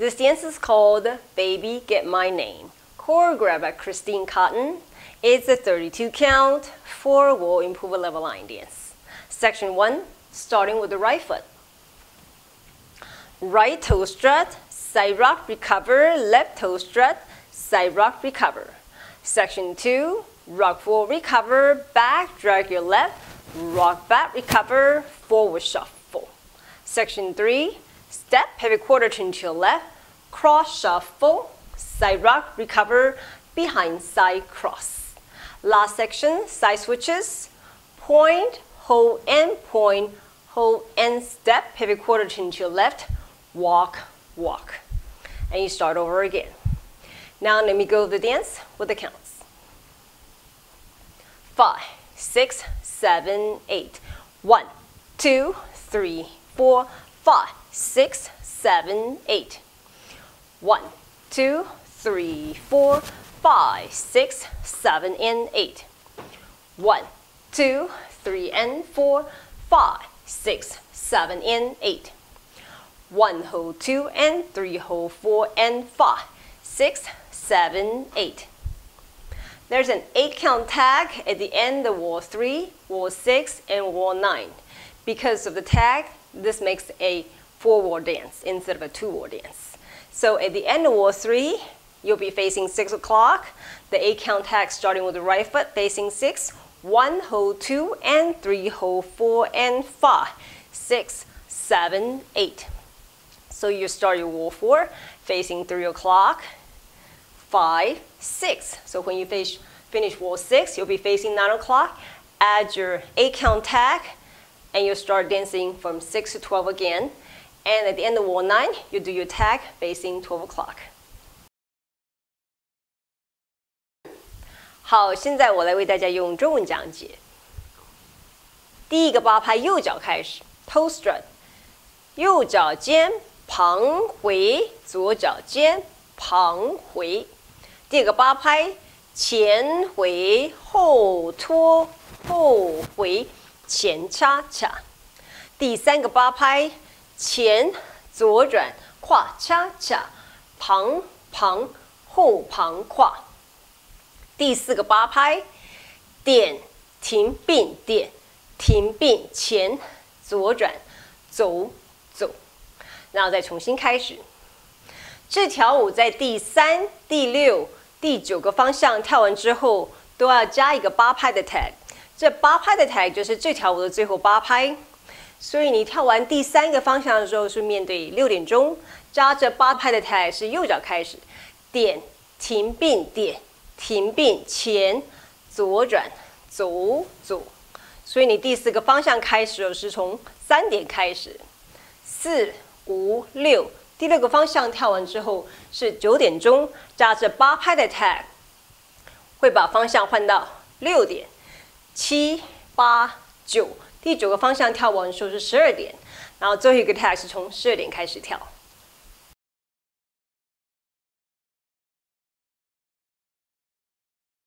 This dance is called Baby Get My Name, choreographed by Christine Cotton. It's a 32 count, four wall improve level line dance. Section 1, starting with the right foot. Right toe strut, side rock recover, left toe strut, side rock recover. Section 2, rock forward recover, back drag your left, rock back recover, forward shuffle. Section 3, step pivot quarter turn to your left, cross shuffle, side rock recover, behind side cross. Last section, side switches, point, hold and point, hold and step, pivot quarter turn to your left, walk, walk. And you start over again. Now let me go the dance with the counts. Five, six, seven, eight. One, two, three, four, five, six, seven, eight. One, two, three, four, five, six, seven, and eight. One, two, three, and four, five, six, seven, and eight. One hold two and three hold four and five, six, seven, eight. There's an eight count tag at the end of wall three, wall six, and wall nine. Because of the tag, this makes a four wall dance instead of a two wall dance. So at the end of wall three, you'll be facing six o'clock. The eight count tag starting with the right foot facing six, one hold two and three hold four and five, six, seven, eight. So you start your wall four facing three o'clock, five, six. So when you finish, finish wall six, you'll be facing nine o'clock. Add your eight count tag, and you'll start dancing from six to 12 again. And at the end of wall nine, you do your tag facing 12 o'clock. 好，现在我来为大家用中文讲解。第一个八拍右脚开始，toe strut，右脚尖旁回，左脚尖旁回。第二个八拍前回后拖后回前恰恰。第三个八拍前左转胯恰恰旁旁后旁胯。第四个八拍点停并点停并前左转走走，然后再重新开始。这条舞在第三、第六、第九个方向跳完之后，都要加一个八拍的 tag。这八拍的 tag 就是这条舞的最后八拍。所以你跳完第三个方向的时候是面对六点钟，扎着八拍的 tag 是右脚开始，点停并点停并前左转走走。所以你第四个方向开始是从三点开始，四五六，第六个方向跳完之后是九点钟，扎着八拍的 tag，会把方向换到六点、七八九。第九个方向跳完的时候是十二点，然后最后一个 tag 是从十二点开始跳。